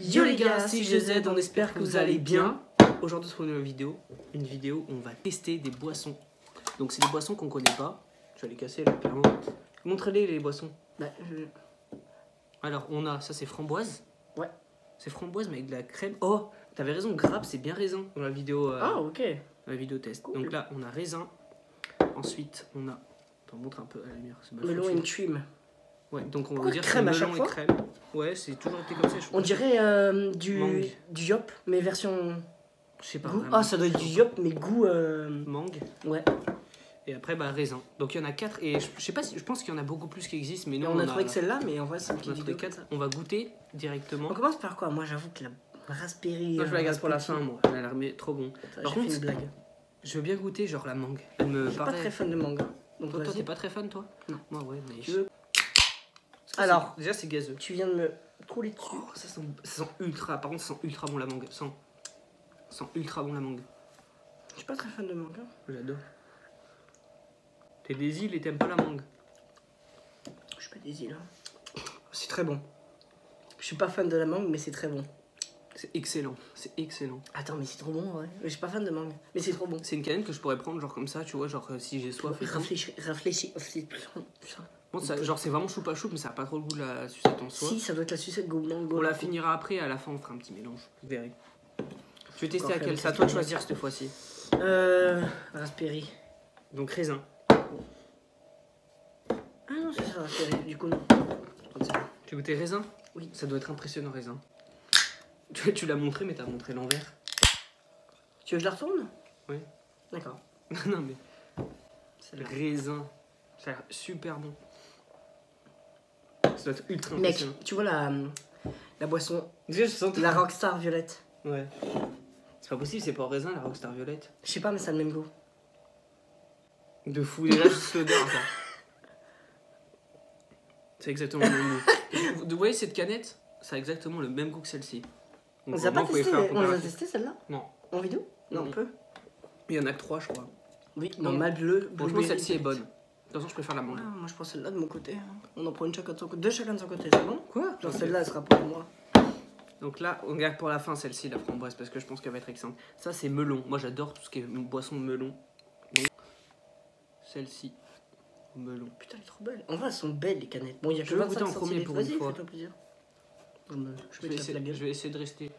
Yo les gars, c'est GZ, on espère que vous allez bien. Aujourd'hui, on une vidéo, une vidéo où on va tester des boissons. Donc, c'est des boissons qu'on connaît pas. Je vais les casser là, clairement. Montrez-les les boissons. Bah, je- Alors, on a, ça c'est framboise. Ouais. C'est framboise, mais avec de la crème. Oh, t'avais raison, grappe, c'est bien raisin dans la vidéo, euh, Ah, ok. dans la vidéo test. Cool. Donc là, on a raisin. Ensuite, on a. Attends, montre un peu à la lumière. c'est mal Melon foutu. and trim. Ouais, donc on va dire crème à c'est chaque melon et fois crème. Ouais, c'est toujours été comme ça, je On dirait euh, du, Mangue. du yop, mais version Je sais pas. goût. vraiment. Ah, ça doit être du yop, mais goût. euh, Mangue. Ouais. Et après, bah, raisin. Donc il y en a 4 et je, je sais pas si, je pense qu'il y en a beaucoup plus qui existent, mais Et nous on, a trouvé que celle-là, mais en vrai, c'est une on a petite trouvé vidéo. quatre. On va goûter directement. On commence par quoi? Moi, j'avoue que la raspberry. Moi je la euh, garde pour la raspberry, fin, moi. Elle a l'air mais trop bon. ça, Par J'ai fait contre, une blague. Je veux bien goûter genre la mangue. Elle me Je suis pas paraît. très fan de manga. Donc, Toi, toi, vas-y. t'es pas très fan, toi? Non. Moi, ouais, mais. Tu veux? Alors. Déjà, c'est gazeux. Tu viens de me couler dessus. Oh, ça sent, ça sent ultra. Par contre, ça sent ultra bon la mangue. Ça sent, ça sent ultra bon la mangue. Je suis pas très fan de manga. J'adore. T'es des îles et t'aimes pas la mangue. Je suis pas des îles. hein. C'est très bon. Je suis pas fan de la mangue, mais c'est très bon. C'est excellent. C'est excellent. Attends, mais c'est trop bon, ouais. Je suis pas fan de mangue, mais c'est trop bon. C'est une canette que je pourrais prendre, genre comme ça, tu vois, genre euh, si j'ai soif tout. Réfléchis, réfléchis. Putain. Bon, ça- genre c'est vraiment choupa choupe, mais ça a pas trop le goût de la sucette en soi. Si, ça doit être la sucette go mango. On la finira après, à la fin on fera un petit mélange. Vous verrez. Tu veux tester à quel C'est à toi de choisir cette fois-ci. Euh. Raspberry. Donc raisin. Ah non, c'est ça, raspberry. Du coup, non. Tu goûtais raisin? Oui. Ça doit être impressionnant raisin. Tu, tu l'as montré, mais t'as montré l'envers. Tu veux que je la retourne? Oui. D'accord. non mais raisin, ça a l'air super bon. Ça doit être ultra Mec, tu vois la, la boisson, Déjà je sens la Rockstar violette. Ouais. C'est pas possible, c'est pas au raisin la Rockstar Violette. Je sais pas, mais ça a le même goût. De fou, déjà juste l'odeur. C'est exactement le même goût. Vous voyez cette canette? Ça a exactement le même goût que celle-ci. On les a pas testé, on les a testé celle-là? Non. En vidéo Non, on peut. Il y en a que trois, je crois. Oui, Non. normal, bleu. Franchement, celle-ci est bonne. De toute façon, je préfère la Ah, mangue. moi je prends celle-là de mon côté. hein. On en prend une chacun de son côté. Deux chacun de son côté, c'est bon? Quoi? Genre celle-là, elle sera pour moi. Donc là, on garde pour la fin celle-ci, la framboise, parce que je pense qu'elle va être excellente. Ça, c'est melon. Moi, j'adore tout ce qui est boisson melon. Donc, celle-ci, melon. Putain, elle est trop belle. En vrai, elles sont belles les canettes. Bon, il y a Je que vais 25 goûter en premier pour une fois. fais-toi plaisir. Je me- Je je vais, essayer, la je vais essayer de rester.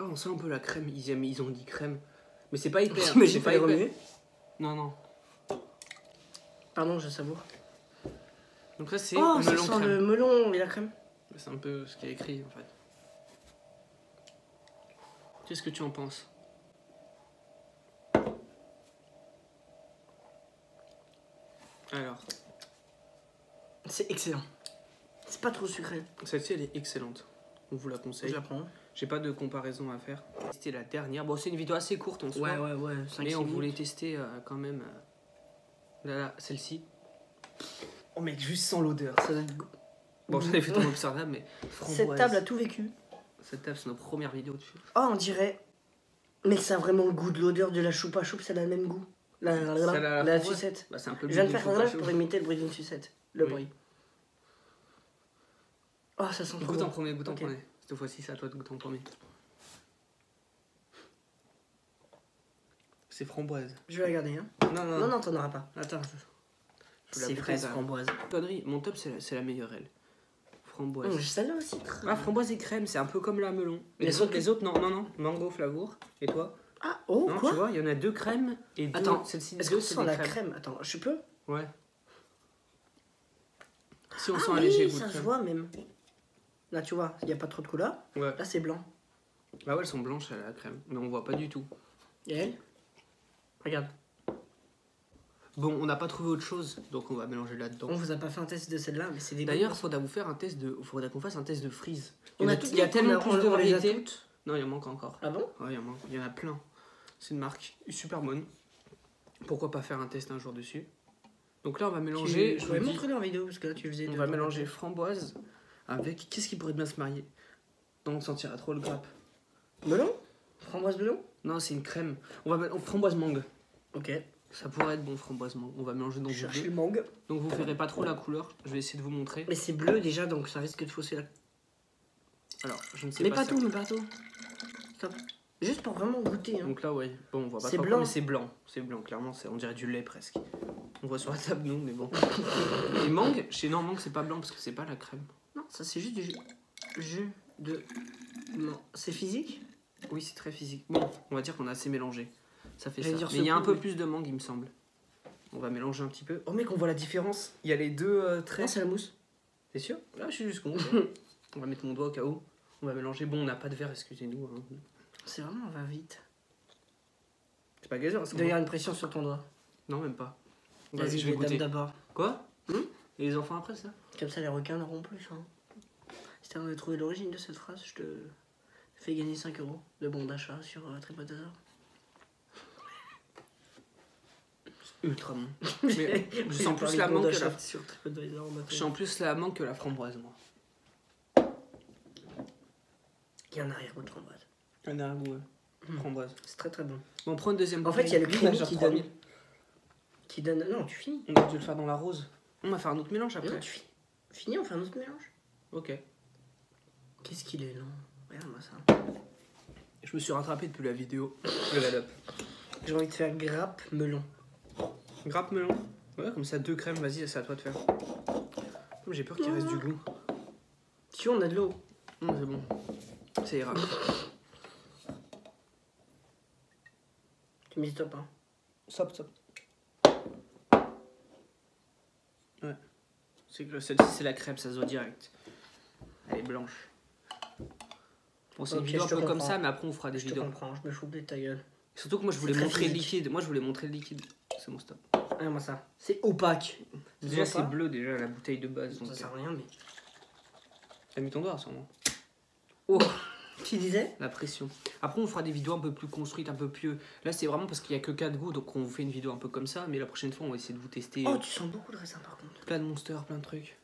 Oh, on sent un peu la crème. Ils, aiment- ils ont dit crème. Mais c'est pas hyper. Mais j'ai pas remuer. Non, non. Pardon, je savoure. Donc ça, c'est Oh, ça melon sent crème. le melon et la crème. C'est un peu ce qui est écrit en fait. Qu'est-ce que tu en penses? Alors, C'est excellent. C'est pas trop sucré. celle-ci elle est excellente. On vous la conseille. Je la prends. J'ai pas de comparaison à faire. C'était la dernière. Bon, c'est une vidéo assez courte en soi. Ouais, ouais, ouais. 5 mais on voulait tester euh, quand même. euh, Là, là, celle-ci. Oh mec, juste sans l'odeur. Ça go- Bon, j'en ai fait ton observable, mais Cette table a tout vécu. Cette table, c'est notre première vidéo dessus. Oh, on dirait. Mais ça a vraiment le goût de l'odeur de la choupa choupe, ça a le même goût. La, la, la, Celle à la la framboise sucette. Bah, c'est un peu Je viens de le faire goût un live pour imiter le bruit d'une sucette. Le Oui. bruit. Oh, ça sent trop Goûte en premier, goûte en premier. Cette fois-ci, c'est à toi de goûter en premier. C'est framboise. Je vais la garder, hein. Non, non, Non, non, t'en auras pas. Attends. Je C'est fraise, framboise. Connerie, mon top, c'est la, la meilleure, elle. Framboise. Hum, Celle-là aussi. Ah, framboise et crème, c'est un peu comme la melon. Les les, autres- les autres, non, non, non. Mango, flavour. Et toi? Ah, oh, Non, quoi? tu vois, il y en a deux crèmes et deux. Attends, celle-ci, Est-ce qu'on c'est la crème? Attends, je peux Ouais. Si on Ah sent un léger goût de ça se voit même. Là, tu vois, il n'y a pas trop de couleur. Ouais. Là, c'est blanc. Bah ouais, elles sont blanches à la crème, mais on voit pas du tout. Et elle Regarde. Bon, on n'a pas trouvé autre chose, donc on va mélanger là-dedans. On vous a pas fait un test de celle-là, mais c'est des D'ailleurs, faudra vous faire un test de, faudra qu'on fasse un test de. On Il y, a il y a tellement on a- plus on- de variétés. Non, il en manque encore. Ah bon? Ouais, il en manque. Il y en a plein. C'est une marque super bonne. Pourquoi pas faire un test un jour dessus? Donc là, on va mélanger. Tu je dis, montrer en vidéo parce que là, tu faisais. on va mélanger framboise avec. Qu'est-ce qui pourrait bien se marier Donc on sentira trop le grappe. Melon? Framboise melon? Non, c'est une crème. On va mettre framboise mangue. Ok. Ça pourrait être bon framboisement. On va mélanger dans Je cherche le mangue. Donc vous verrez pas trop la couleur. Je vais essayer de vous montrer. Mais c'est bleu déjà, donc ça risque de fausser la. Alors, je ne sais Mais pas. pas ça- tout, mais pas tout. Stop. Juste pour vraiment goûter. Hein. Donc là, ouais. Bon, on voit pas C'est trop, blanc. mais c'est blanc. C'est blanc, clairement. c'est- On dirait du lait presque. On voit sur la table, non, mais bon. Et mangue, chez non, mangue, c'est pas blanc parce que c'est pas la crème. Ça c'est juste du jus. de. Non, c'est physique? Oui, c'est très physique. Bon, on va dire qu'on a assez mélangé. Ça fait ça. Dire Mais il y a un peu oui. plus de mangue, il me semble. On va mélanger un petit peu. Oh mec, on voit la différence. Il y a les deux euh, traits. c'est la mousse. T'es sûr? Là, je suis jusqu'au bout. on va mettre mon doigt au cas où. On va mélanger. Bon, on n'a pas de verre, excusez-nous. hein. C'est vraiment, on va vite. C'est pas gazeur, ça Il y avoir une pression sur ton doigt. Non, même pas. Vas-y, je vais goûter. d'abord. Quoi? Hmm? Et les enfants après ça? Comme ça, les requins n'auront plus. Hein. Si tu trouvé l'origine de cette phrase, je te fais gagner 5 euros de bon d'achat sur euh, TripAdvisor. Ultra bon. Mais je sens plus la mangue que la... sur Je sens plus la mangue que la framboise, moi. Il y a un arrière-goût de framboise. Un arrière-goût, ouais. Hmm. Framboise. C'est très très bon. Bon, on prend une deuxième En fait, il y a le Déjà qui 3000. donne. Qui donne. Non, tu finis. On a dû le faire dans la rose. On va faire un autre mélange après. Non, tu finis. Fini, on fait un autre mélange. Ok. Qu'est-ce qu'il est long Regarde-moi ça. Je me suis rattrapé depuis la vidéo. Level up. J'ai envie de faire grappe melon. Grappe melon. Ouais, comme ça, deux crèmes, vas-y, c'est à toi de faire. Comme J'ai peur qu'il reste du goût. Si on a de l'eau. Non, c'est bon. Ça ira. Tu me dis top, hein. Stop, stop. Ouais. C'est que celle-ci, c'est la crème, ça se voit direct. Elle est blanche. Bon, c'est une Ok, vidéo un je peu comme ça, mais après, on fera des Je vidéos. comprends, je me fous de ta gueule. Surtout que moi, je voulais montrer le liquide. Moi, je voulais montrer le liquide. C'est mon stop. Regarde-moi ça. C'est opaque. Déjà, c'est bleu, déjà, la bouteille de base. Donc, Ça sert à rien, mais. T'as mis ton doigt, sûrement. Oh Tu disais La pression. Après, on fera des vidéos un peu plus construites, un peu plus. Là, c'est vraiment parce qu'il y a que 4 goûts, donc on vous fait une vidéo un peu comme ça. Mais la prochaine fois, on va essayer de vous tester euh, Oh, tu sens beaucoup de raisin par contre. plein de monsters, plein de trucs.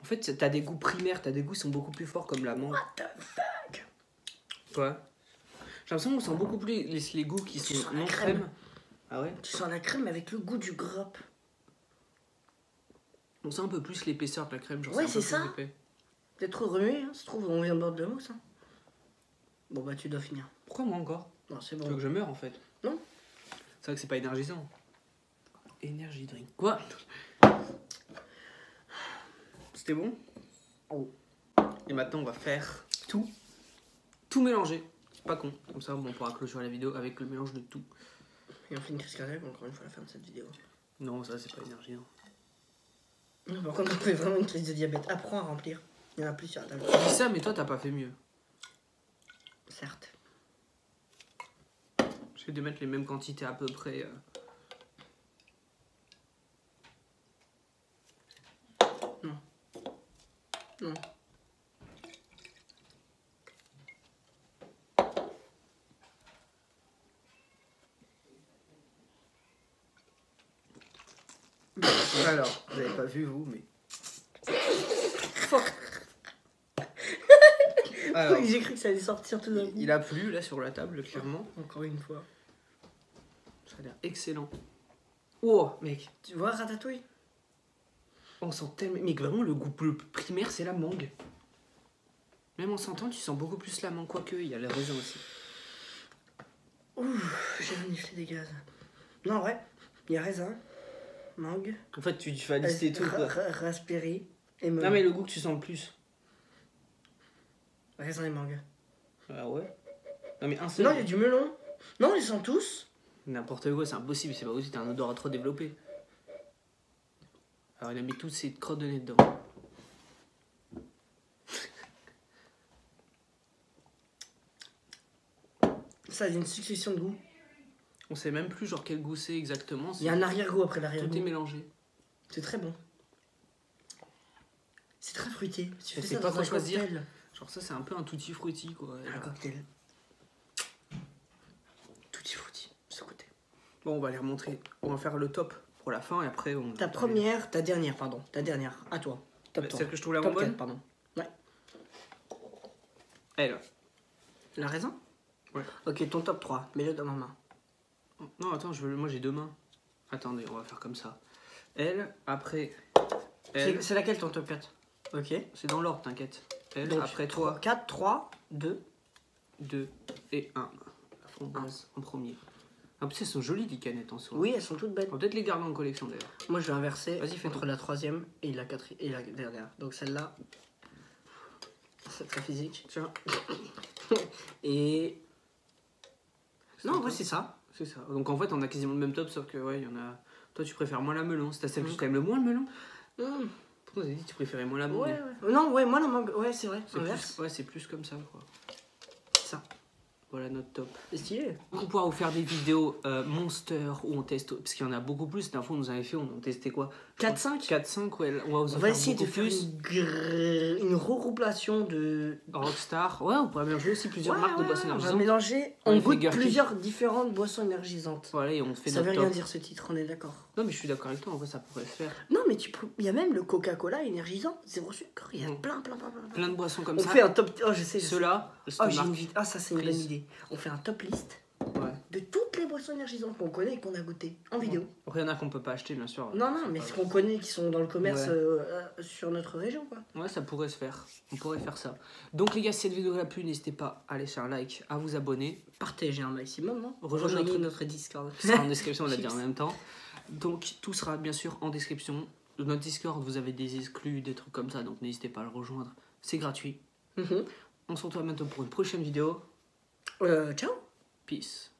En fait, t'as des goûts primaires, t'as des goûts qui sont beaucoup plus forts, comme la mangue. What the fuck? Quoi J'ai l'impression qu'on sent beaucoup plus les, les goûts qui Tu sont non crème. crème. Ah ouais Tu sens la crème avec le goût du grappe. On sent un peu plus l'épaisseur de la crème. Genre Ouais, c'est ça. T'es trop remué, hein, ça se trouve, on vient de boire de la mousse. Hein. Bon, bah, tu dois finir. Pourquoi moi encore Non, c'est Tu veux bon. que je meure en fait Non. C'est vrai que c'est pas énergisant. Énergie drink. Quoi C'était bon? Oh. Et maintenant on va faire tout. Tout mélanger. C'est pas con. Comme ça on pourra clôturer la vidéo avec le mélange de tout. Et on fait une crise cardiaque encore une fois à la fin de cette vidéo. Non, ça c'est pas énergisant. Non, par contre, on fait vraiment une crise de diabète. Apprends à remplir. Il y en a plus sur la table. Tu dis ça, mais toi t'as pas fait mieux. Certes. J'essaie de mettre les mêmes quantités à peu près. euh. Non. Alors, vous avez pas vu vous, mais. Alors, J'ai cru que ça allait sortir tout d'un coup. il a plu là sur la table, clairement. Encore une fois. Ça a l'air excellent. Oh, mec, Tu vois, ratatouille? On sent tellement. Mais vraiment, le goût le primaire, c'est la mangue. Même en sentant, tu sens beaucoup plus la mangue, quoique il y a le raisin aussi. Ouh, j'ai reniflé des gaz. Non, ouais. Il y a raisin, mangue, En fait, tu, tu vas lister tout. quoi. ra- raspberry et melon. Non, mais le goût que tu sens le plus. Raisin et mangue. Ah ouais Non, mais un seul. Non, il y a du melon. Non, ils sont tous. N'importe quoi, c'est impossible, c'est pas possible, t'as un odorat trop développé. Alors, il a mis toutes ses crottes de nez dedans. Ça a une succession de goûts. On sait même plus, genre, quel goût c'est exactement. Il y a un arrière-goût après Tout est l'arrière-goût. mélangé. C'est très bon. C'est très fruité. Tu fais ça pas dans quoi un choisir. cocktail. Genre, ça, c'est un peu un tutti frutti, quoi. Un cocktail. Tutti frutti, ce côté. Bon, on va les remontrer. On va faire le top pour la fin et après on. Ta première, ta dernière, pardon. Ta dernière, à toi. Top 3. Celle que je trouve la Top bonne 4, pardon. Ouais. Elle. La raisin Ouais. Ok, ton top 3. Mets-le dans ma main. Non, attends, je veux... moi j'ai deux mains. Attendez, on va faire comme ça. Elle, après. C'est Elle, c'est laquelle ton top 4 Ok. c'est dans l'ordre, t'inquiète. Elle, Donc, après toi, 4, 3, 2. 2 et 1. La framboise en premier. En plus, elles sont jolies, les canettes en soi. Oui, elles sont toutes belles. On va peut-être les garder en collection d'ailleurs. Moi, je vais inverser Vas-y, fais entre la troisième et la, quatri- et la dernière. Donc celle-là, c'est très physique. Tiens, Et. Non, toi ouais, c'est ça. C'est ça. Donc en fait, on a quasiment le même top, sauf que, ouais, il y en a. Toi, tu préfères moins la melon. C'est ta celle que Mm. tu aimes le moins, le melon Mmh. Pourquoi dit que tu préférais moins la mangue Ouais, ouais. Non, ouais, moi, la mangue. Ouais, c'est vrai. C'est plus, ouais, c'est plus comme ça, quoi. Ça. Voilà notre top. C'est stylé. On pourra vous faire des vidéos euh, Monster où on teste, parce qu'il y en a beaucoup plus. Fois, on nous avait fait, on en testait quoi? 4-5 4-5, ouais. On va vous en On va essayer de faire plus. une, gr- une regroupation de. Rockstar, ouais, on pourrait mélanger aussi plusieurs Ouais, marques de boissons ouais, on va énergisantes. mélanger. On On goûte plusieurs différentes boissons énergisantes. Voilà, et on fait Ça veut rien top. dire ce titre, on est d'accord. Non, mais je suis d'accord avec toi, en vrai, ça pourrait se faire. Non, mais tu peux- il y a même le Coca-Cola énergisant, zéro sucre. Il y a Mm. plein, plein, plein, plein. plein. Plein de boissons comme On ça. fait un top. Oh, je sais. je sais. Ceux-là, Oh, une ah, ça, c'est une bonne idée. On fait un top list ouais. de toutes les boissons énergisantes qu'on connaît et qu'on a goûtées en vidéo. Après, il y en a qu'on peut pas acheter, bien sûr. Non, non, mais ce qu'on connaît qui sont dans le commerce Ouais. euh, euh, sur notre région, quoi. Ouais, ça pourrait se faire. On pourrait faire ça. Donc, les gars, si cette vidéo vous a plu, n'hésitez pas à laisser un like, à vous abonner. Partagez un maximum, non Rejoignez Rejoignez notre- notre Discord. Ce sera en description, on l'a dit en même temps. Donc, tout sera bien sûr en description. Notre Discord, vous avez des exclus, des trucs comme ça, donc n'hésitez pas à le rejoindre. C'est gratuit. Mhm. On se retrouve bientôt pour une prochaine vidéo. Euh, ciao Peace.